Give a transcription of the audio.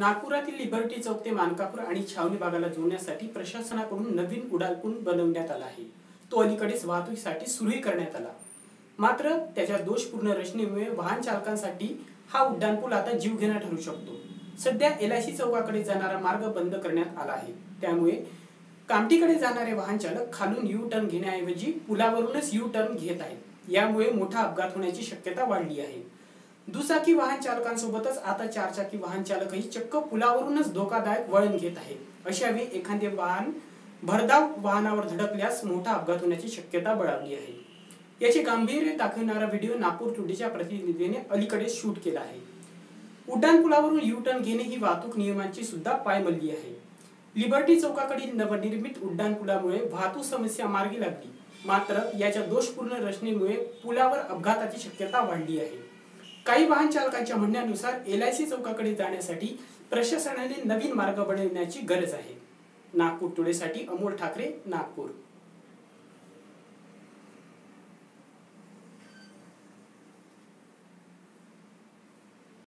नागपुरातील लिबर्टी चौक ते मानकापूर आणि छावणी भागाला जोडण्यासाठी प्रशासनाकडून नवीन उडालपूल बनवण्यात आला आहे. तो अलीकडेच वाहतुकीसाठी सुरूही करण्यात आला. मात्र त्याच्या दोषपूर्ण रचनेमुळे वाहन चालकांसाठी हा उड्डाणपूल आता जीवघेणा ठरू शकतो. सध्या एल आय सी चौकाकडे जाणारा मार्ग बंद करण्यात आला आहे. त्यामुळे कामटीकडे जाणारे वाहन चालक खालून यू टर्न घेण्याऐवजी पुलावरूनच यू टर्न घेत आहेत. यामुळे मोठा अपघात होण्याची शक्यता वाढली आहे. दुचाकी वाहन चालकांसोबतच आता चारचाकी वाहन चालकही चक्क पुलावरूनच धोकादायक वळण घेत आहे. अशा वेळी एखादे वाहन भरधाव वाहनावर धडकल्यास मोठा अपघात होण्याची शक्यता बळावली आहे. याचे गांभीर्य दाखवणारा व्हिडिओ नागपूर टुडेच्या प्रतिनिधीने अलीकडे शूट केला आहे. उड्डाणपुलावरून यू टर्न घेणे ही वाहतूक नियमांची सुद्धा पायमल्ली आहे. लिबर्टी चौकाकडील नवनिर्मित उड्डाणपुलामुळे वाहतूक समस्या मार्गी लागली. मात्र याच्या दोषपूर्ण रचनेमुळे पुलावर अपघाताची शक्यता वाढली आहे. काही वाहन चालकांच्या म्हणण्यानुसार एल आय सी चौकाकडे जाण्यासाठी प्रशासनाने नवीन मार्ग बनवण्याची गरज आहे. नागपूर टुडेसाठी अमोल ठाकरे नागपूर.